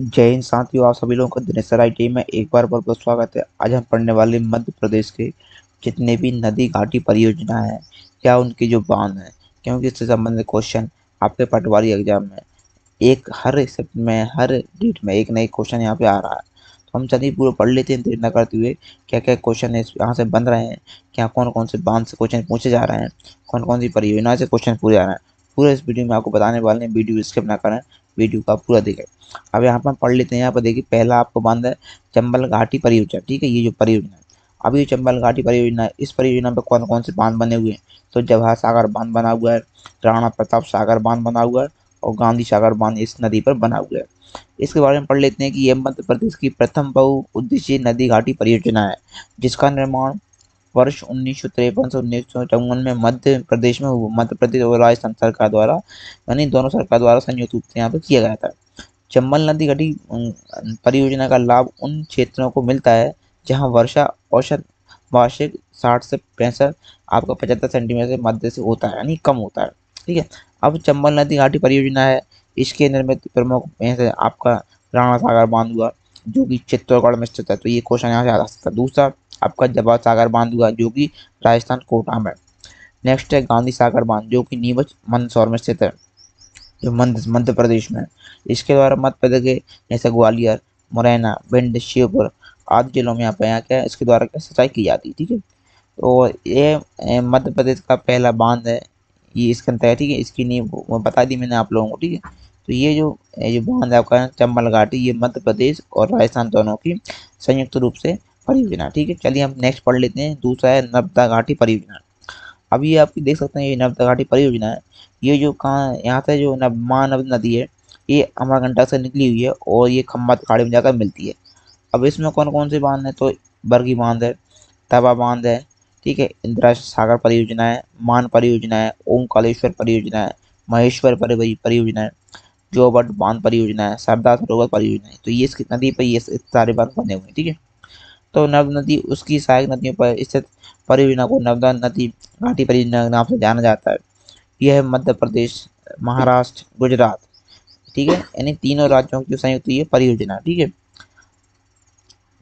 जय हिंद साथियों आप सभी लोगों का दिनेश्वर आई टी में एक बार बहुत बहुत स्वागत है। आज हम पढ़ने वाले मध्य प्रदेश के जितने भी नदी घाटी परियोजना है या उनके जो बाँध है क्योंकि इससे संबंधित क्वेश्चन आपके पटवारी एग्ज़ाम में। एक हर शिफ्ट में, हर डेट में एक नए क्वेश्चन यहाँ पे आ रहा है। तो हम चलिए पूरा पढ़ लेते हैं, देर न करते हुए क्या क्या क्वेश्चन है, यहाँ से बन रहे हैं, क्या कौन कौन से बाँध से क्वेश्चन पूछे जा रहे हैं कौन कौन सी परियोजना से क्वेश्चन पूछे जा रहे हैं। पूरे इस वीडियो में आपको बताने वाले हैं वीडियो स्किप ना करें। वीडियो का पूरा देखें। अब यहाँ पर पढ़ लेते हैं। यहाँ पर देखिए, पहला आपको बाँध है चंबल घाटी परियोजना, ठीक है? ये जो परियोजना है। अब ये चंबल घाटी परियोजना, इस परियोजना पर कौन कौन से बाँध बने हुए हैं? तो जवाहर सागर बाँध बना हुआ है, राणा प्रताप सागर बाँध बना हुआ है और गांधी सागर बाँध इस नदी पर बना हुआ है। इसके बारे में पढ़ लेते हैं कि यह मध्य प्रदेश की प्रथम बहुउद्देशीय नदी घाटी परियोजना है, जिसका निर्माण वर्ष उन्नीस सौ तिरपन से उन्नीस सौ चौवन में मध्य प्रदेश में मध्य प्रदेश और राजस्थान सरकार द्वारा, यानी दोनों सरकार द्वारा संयुक्त रूप से यहाँ पर किया गया था। चंबल नदी घटी परियोजना का लाभ उन क्षेत्रों को मिलता है जहाँ वर्षा, औसत वार्षिक साठ से पैंसठ, आपका पचहत्तर सेंटीमीटर से मध्य से होता है, यानी कम होता है। ठीक है? अब चंबल नदी घाटी परियोजना है, इसके निर्मित प्रमुख आपका राणा सागर बाँध हुआ, जो कि चित्तौड़गढ़ में स्थित है तो ये क्वेश्चन यहाँ से आ सकता है दूसरा आपका जवाहर सागर बाँध हुआ, जो कि राजस्थान कोटा में। नेक्स्ट है गांधी सागर बाँध, जो कि नीमच, मंदसौर में स्थित है। जो मध्य मध्य प्रदेश में। इसके द्वारा मध्य प्रदेश के, जैसे ग्वालियर, मुरैना, भिंड शिवपुर आदि जिलों में यहाँ पे यहाँ क्या, इसके द्वारा सिंचाई की जाती है, ठीक है? तो ये मध्य प्रदेश का पहला बाँध है, ये इसके अंतर ठीक है? इसकी नींव बता दी मैंने आप लोगों को, ठीक है? तो ये जो ये जो बाँध आपका चंबल घाटी, ये मध्य प्रदेश और राजस्थान दोनों की संयुक्त रूप से परियोजना, ठीक है? चलिए हम नेक्स्ट पढ़ लेते हैं। दूसरा है नर्मदा घाटी परियोजना। अब ये आप देख सकते हैं ये नर्मदा घाटी परियोजना है। ये जो कहाँ यहाँ से जो महानद नदी है, ये अमरकंटक से निकली हुई है और ये खम्बत खाड़ी में जाकर मिलती है। अब इसमें कौन कौन से बाँध है? तो बरगी बाँध है, तवा बाँध है, ठीक है? इंदिरा सागर परियोजना है, मान परियोजना है, ओमकालेश्वर परियोजना है, महेश्वर परियोजना है, जोबट बाँध परियोजना है, सरदार सरोवर परियोजना है। तो ये इस नदी पर ये सारे बाँध बने हुए हैं, ठीक है? तो नर्मदा नदी उसकी सहायक नदियों पर स्थित परियोजना को नर्मदा नदी घाटी परियोजना के नाम से जाना जाता है। यह है मध्य प्रदेश, महाराष्ट्र, गुजरात। ठीक है? यानी तीनों राज्यों की संयुक्त ये परियोजना, ठीक है?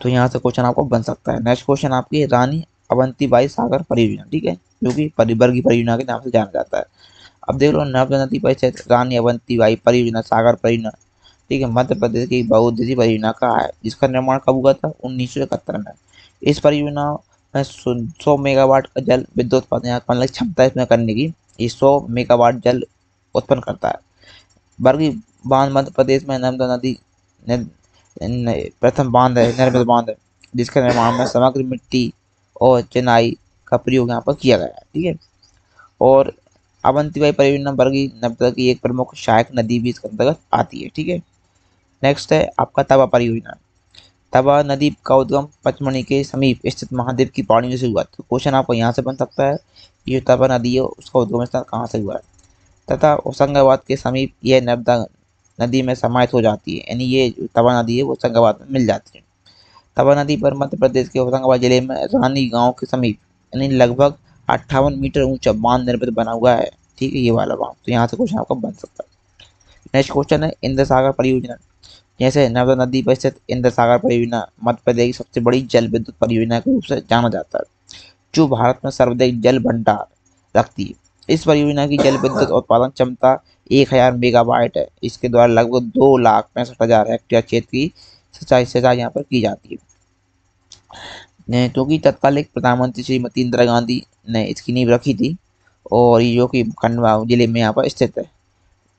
तो यहाँ से क्वेश्चन आपको बन सकता है। नेक्स्ट क्वेश्चन आपकी रानी अवंतीबाई सागर परियोजना, ठीक है? जो कि परिवर्गी परियोजना के नाम से जाना जाता है। अब देख लो, नर्मदा नदी पर स्थित रानी अवंतीबाई परियोजना सागर परियोजना ठीक है मध्य प्रदेश की बहुउद्देशीय परियोजना का है, जिसका निर्माण कब हुआ था? उन्नीस सौ इकहत्तर में। इस परियोजना में सौ मेगावाट का जल विद्युत उत्पादन मतलब क्षमता इसमें करने की, ये सौ मेगावाट जल उत्पन्न करता है। बर्गी बाँध मध्य प्रदेश में नर्मदा नदी प्रथम बाँध है, नर्मदा बाँध है, जिसके निर्माण में समग्र मिट्टी और चिनाई का प्रयोग यहाँ पर किया गया है, ठीक है? और अवंतीबाई परियोजना बर्गी नर्मदा की एक प्रमुख सहायक नदी भी इसके अंतर्गत आती है, ठीक है? नेक्स्ट है आपका तवा परियोजना। तवा नदी का उद्गम पचमणि के समीप स्थित महादेव की पहाड़ियों से हुआ तो क्वेश्चन आपको यहाँ से बन सकता है, ये तवा नदी है, उसका उद्गम स्थान कहाँ से हुआ है? तथा होशंगाबाद के समीप यह नर्मदा नदी में समाहित हो जाती है, यानी ये तवा नदी है, वो होशंगाबाद में मिल जाती है। तवा नदी पर मध्य प्रदेश के होशंगाबाद ज़िले में रानी गाँव के समीप, यानी लगभग अट्ठावन मीटर ऊँचा बाँध निर्मित बना हुआ है। ठीक है, ये वाला बाँध। तो यहाँ से क्वेश्चन आपका बन सकता है। नेक्स्ट क्वेश्चन है इंद्र सागर परियोजना। जैसे नर्मदा नदी पर स्थित इंद्र सागर परियोजना मध्य प्रदेश की सबसे बड़ी जल विद्युत परियोजना के रूप से जाना जाता है, जो भारत में सर्वाधिक जल भंडार रखती है। इस परियोजना की जल विद्युत उत्पादन क्षमता एक हज़ार मेगावाट है। इसके द्वारा लगभग दो लाख पैंसठ हज़ार हेक्टेयर क्षेत्र की सिंचाई सिंचाई यहाँ पर की जाती है। क्योंकि तो तत्कालिक प्रधानमंत्री श्रीमती इंदिरा गांधी ने इसकी नींव रखी थी और ये जो कि खंडवा ज़िले में यहाँ पर स्थित है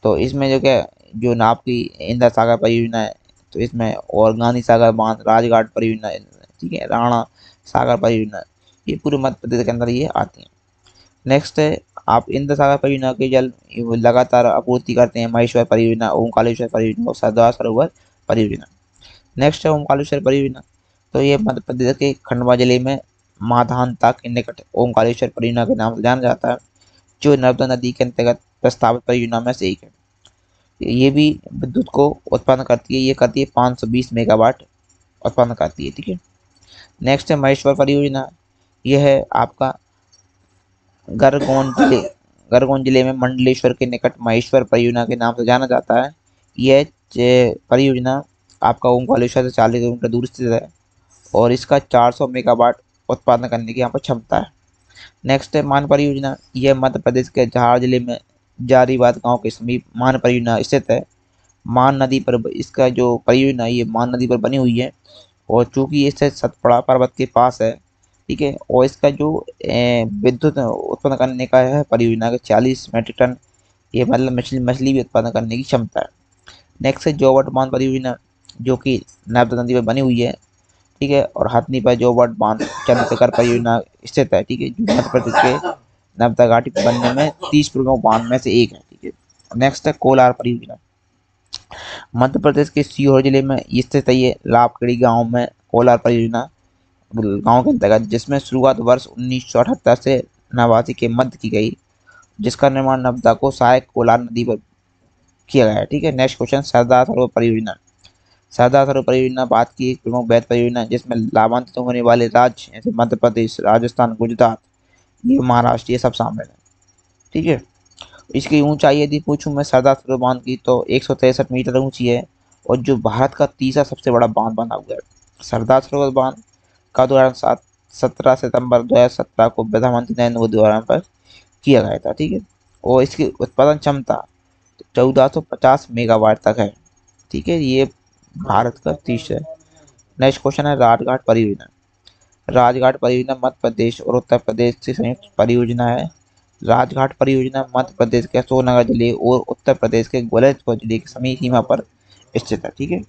तो इसमें जो क्या जो नाप की इंदिरा सागर परियोजना है तो इसमें और गांधी सागर, बाँध, राजघाट परियोजना, ठीक है, राणा सागर परियोजना, ये पूरे मध्य प्रदेश के अंदर ये आती हैं। नेक्स्ट है, आप इंद्र सागर परियोजना के जल लगातार आपूर्ति करते हैं, महेश्वर परियोजना ओंकालेश्वर परियोजना और सरदार सरोवर परियोजना। नेक्स्ट है ओंकालेश्वर परियोजना तो ये मध्य प्रदेश के खंडवा ज़िले में माधानता के निकट ओंकालेश्वर परियोजना के नाम से जाना जाता है, जो नर्मदा नदी के अंतर्गत प्रस्तावित परियोजना में से एक है। ये भी विद्युत को उत्पन्न करती है, ये करती है 520 मेगावाट उत्पन्न करती है, ठीक है? नेक्स्ट है महेश्वर परियोजना। यह है आपका गरगोन ज़िले गरगोन ज़िले में मंडलेश्वर के निकट महेश्वर परियोजना के नाम से जाना जाता है। यह परियोजना आपका ओमकालेश्वर से चालीस किलोमीटर दूर स्थित है और इसका 400 मेगावाट उत्पादन करने की यहाँ पर क्षमता है। नेक्स्ट है मान परियोजना। यह मध्य प्रदेश के झाड़ ज़िले में जारीबाद गाँव के समीप मान परियोजना स्थित है। मान नदी पर इसका जो परियोजना, ये मान नदी पर बनी हुई है और चूँकि इससे सतपड़ा पर्वत के पास है, ठीक है, और इसका जो विद्युत उत्पन्न करने का है परियोजना का चालीस मेट्रिक टन, ये मतलब मछली मछली भी उत्पादन करने की क्षमता है। नेक्स्ट है जोवट बाँध परियोजना, जो कि नर्मदा नदी पर बनी हुई है, ठीक है, और हथनी पर जोवट बाँध चंद्रशेखर परियोजना स्थित है, ठीक है, जो मध्य प्रदेश के नर्मदा घाटी बनने में तीस प्रमुख बाँध में से एक है, ठीक है? नेक्स्ट है कोलार परियोजना। मध्य प्रदेश के सीहोर ज़िले में स्थित ये लाभखेड़ी गाँव में कोलार परियोजना, गाँव के अंतर्गत, जिसमें शुरुआत वर्ष उन्नीस सौ अठहत्तर से नवासी के मध्य की गई, जिसका निर्माण नर्मदा को सहायक कोलार नदी पर किया गया है, ठीक है? नेक्स्ट क्वेश्चन सरदार सरोवर परियोजना। सरदार सरोवर परियोजना बात की एक प्रमुख वैध परियोजना जिसमें लाभान्वित होने वाले राज्य जैसे मध्य प्रदेश, राजस्थान, गुजरात। ये महाराष्ट्र, ये सब शामिल है। ठीक है? इसकी ऊंचाई यदि पूछूँ मैं सरदार सरोवर बाँध की तो एक मीटर ऊँची है और जो भारत का तीसरा सबसे बड़ा बाँध बना हुआ है। सरदार सरोवर बाँध का दो सात, सत्रह सितंबर 2017 को प्रधानमंत्री नरेंद्र मोदी द्वारा पर किया गया था, ठीक है? और इसकी उत्पादन क्षमता चौदह सौ पचास मेगावाट तक है, ठीक है? ये भारत का तीसरा नेक्स्ट क्वेश्चन है, राजघाट परियोजना। राजघाट परियोजना मध्य प्रदेश और उत्तर प्रदेश से संयुक्त परियोजना है। राजघाट परियोजना मध्य प्रदेश के अशोकनगर ज़िले और उत्तर प्रदेश के ग्वालियर ज़िले की समीप सीमा पर स्थित है, ठीक है?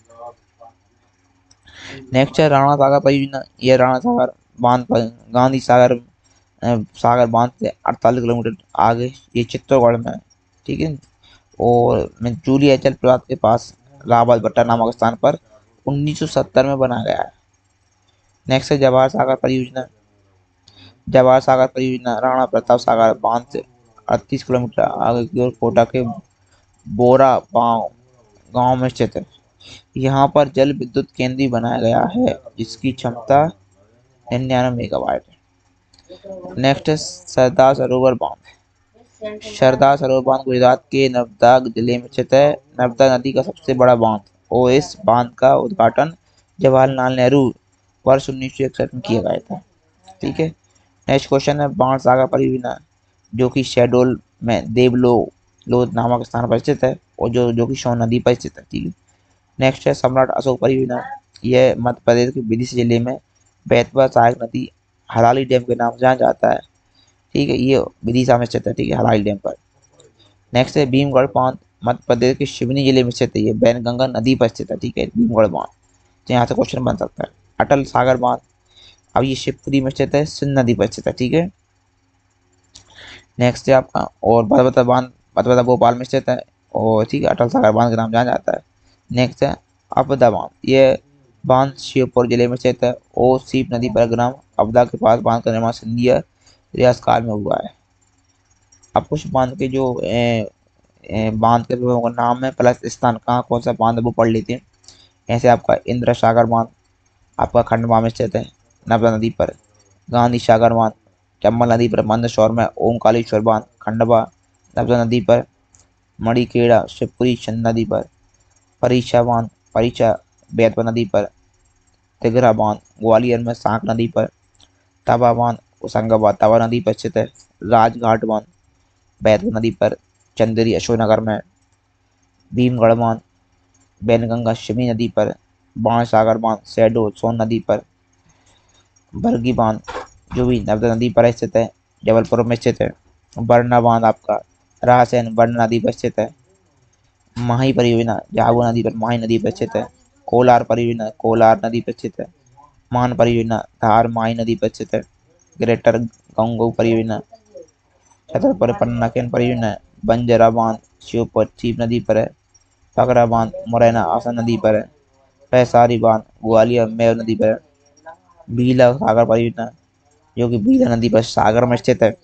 नेक्स्ट है राणा सागर परियोजना। यह राणा सागर बाँध पर गांधी सागर सागर बाँध से अड़तालीस किलोमीटर आगे ये चित्तौड़गढ़ में ठीक है? और जूलिया जलप्रपात के पास लाहौल भट्टा नामक स्थान पर 1970 में बनाया गया है। नेक्स्ट है जवाहर सागर परियोजना। जवाहर सागर परियोजना, राणा प्रताप सागर बाँध से अड़तीस किलोमीटर आगे की ओर कोटा के बोरा गाँव गाँव में स्थित है। यहाँ पर जल विद्युत केंद्र बनाया गया है, जिसकी क्षमता निन्यानवे मेगावाट है। नेक्स्ट है सरदार सरोवर बाँध। सरदार सरोवर बाँध गुजरात के नर्मदा ज़िले में स्थित है। नर्मदा नदी का सबसे बड़ा बाँध और इस बाँध का उद्घाटन जवाहरलाल नेहरू वर्ष उन्नीस सौ इकसठ में किया गया था। ठीक है? नेक्स्ट क्वेश्चन है, बाण सागर परियोजना जो कि शेडोल में देवलो लोध नामक स्थान पर स्थित है, और जो जो कि सोन नदी पर स्थित है। ठीक है? नेक्स्ट है, सम्राट अशोक परियोजना यह मध्य प्रदेश के विदिशा ज़िले में बैतवा सहायक नदी हलाली डैम के नाम से जाना जाता है। ठीक है? ये विदिशा में स्थित है, ठीक है? हलाली डैम पर। नेक्स्ट है, भीमगढ़ बाँध मध्य प्रदेश के शिवनी ज़िले में स्थित है ये बैनगंगा नदी पर स्थित है। ठीक है? भीमगढ़ बाँध। तो यहाँ से क्वेश्चन बन सकता है। अटल सागर बाँध। अब ये शिवपुरी में स्थित है, सिंध नदी पर स्थित है, ठीक है? नेक्स्ट है आपका, और भदवता बाँध भदवता भोपाल में स्थित है, और ठीक है, अटल सागर बाँध के नाम जाना जाता है। नेक्स्ट है अपदा बाँध, ये बाँध शिवपुर ज़िले में स्थित है, और सीप नदी पर ग्राम अपदा के पास बाँध का निर्माण सिंधिया रियाज काल में हुआ है। अब कुछ बाँध के जो बाँध के नाम है, प्लस स्थान कहाँ, कौन सा बाँध वो पढ़ लेते हैं। ऐसे आपका इंद्र सागर बाँध आपका खंडवा में स्थित है। नर्मदा नदी पर गांधी सागर बाँध चंबल नदी पर मंदसौर में ओमकालेश्वर बाँध खंडवा, नर्मदा नदी पर मणिकेड़ा, शिवपुरी चंद नदी पर परीक्षा बाँध परीक्षा बैतवा नदी पर तिगरा बाँध ग्वालियर में सांक नदी पर तवा बाँध होशंगाबाद तवा नदी पर स्थित है। राजघाट बाँध बैतवा नदी पर चंदेरी अशोकनगर में भीमगढ़ बाँध बैनगंगा शिवनी नदी पर बाण सागर बाँध सैडो सोन नदी पर, बरगी बाँध, जो भी नर्मदा नदी पर स्थित है, जबलपुर में स्थित है। बरना बाँध आपका राहसैन बर्ण नदी पर स्थित है। माही परियोजना झाबुआ नदी पर, माही नदी पर स्थित है। कोलार परियोजना, कोलार नदी पर स्थित है। मान परियोजना, धार माही नदी पर स्थित है। ग्रेटर गंगो परियोजना, छतरपुर पन्नाकिन परियोजना, बंजरा बाँध, शिवपुर, चीप नदी पर है। पकड़ा बाँध, मुरैना आसन नदी पर है। पैसारी बाँध ग्वालियर मेव नदी पर बीला सागर परियोजना जो कि बीला नदी पर सागर में स्थित है।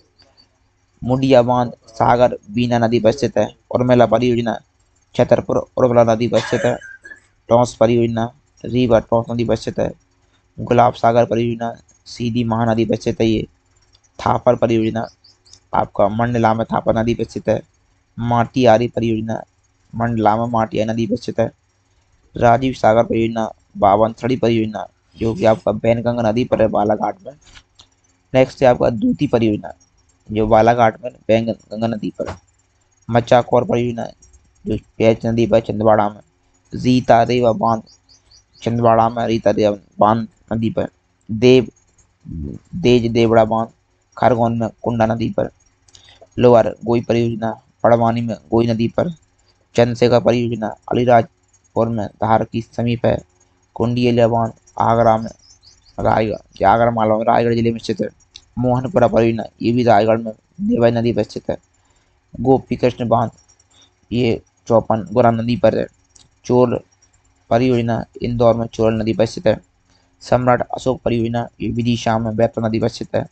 मुडिया बाँध, सागर, बीना नदी पर स्थित है। उर्मिला परियोजना, छतरपुर उर्मिला नदी पर स्थित है। टॉस परियोजना, रीवा टॉस नदी पर स्थित है। गुलाब सागर परियोजना, सीधी महानदी पर स्थित है ये। थापर परियोजना, आपका मंडला में थापर नदी पर स्थित है। माटियारी परियोजना मंडला में माटिया नदी पर स्थित है। राजीव सागर परियोजना, बावन सड़ी परियोजना, जो कि आपका बैनगंगा नदी पर है, बालाघाट में। नेक्स्ट है आपका दूती परियोजना, जो बालाघाट में गंगा नदी पर है। मचाकोर परियोजना, जो पेच नदी पर छिंदवाड़ा में। रीता रेवा बाँध छिंदवाड़ा में रीता देव बाँध नदी पर देव, देज देवड़ा बाँध, खरगोन में कुंडा नदी पर लोअर गोई परियोजना पड़वानी में गोई नदी पर चंद्रशेखर परियोजना अलीराजपुर में धार की समीप है। कुंडिया बाँध आगरा में रायगढ़ आगरा मालवा रायगढ़ ज़िले में स्थित है। मोहनपुरा परियोजना, ये भी रायगढ़ में देवाई नदी पर स्थित है। गोपी कृष्ण बाँध, ये चौपन गोरा नदी पर है। चोर परियोजना, इंदौर में चोर नदी पर स्थित है। सम्राट अशोक परियोजना, ये विदिशा में बैतवा नदी पर स्थित है।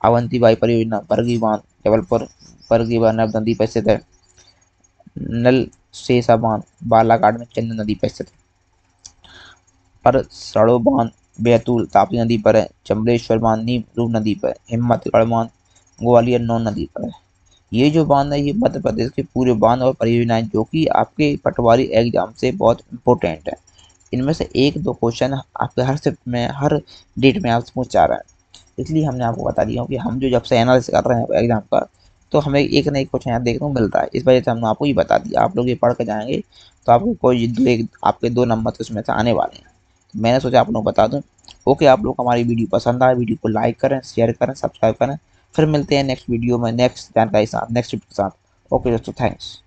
अवंतीबाई परियोजना बरगी बाँध जबलपुर बरगी बाँध नदी पर स्थित है। नल शेषा बाँध बालाघाट में चंद नदी पर स्थित है। पर सड़ो बाँध बैतूल, तापी नदी पर है। चंबलेश्वर बाँध नीम रूप नदी पर हिम्मतगढ़ बाँध ग्वालियर नौ नदी पर है। ये जो बाँध है, ये मध्य प्रदेश के पूरे बाँध और परियोजनाएँ जो कि आपके पटवारी एग्ज़ाम से बहुत इंपॉर्टेंट है। इनमें से एक दो क्वेश्चन आपके हर शिफ्ट में, हर डेट में आपसे पूछ रहा है। इसलिए हमने आपको बता दिया कि हम जो जब से एनालिसिस कर रहे हैं, एग्ज़ाम का तो हमें एक ना एक क्वेश्चन यहाँ देखने को मिलता है। इस वजह से हमने आपको ये बता दिया। आप लोग ये पढ़ के जाएँगे तो आपको कोई एक, आपके दो नंबर तो उसमें से आने वाले हैं। मैंने सोचा आप लोग बता दूँ। ओके, आप लोग हमारी वीडियो पसंद आए, वीडियो को लाइक करें, शेयर करें, सब्सक्राइब करें। फिर मिलते हैं नेक्स्ट वीडियो में, नेक्स्ट जानकारी साथ, नेक्स्ट के साथ। ओके दोस्तों, थैंक्स।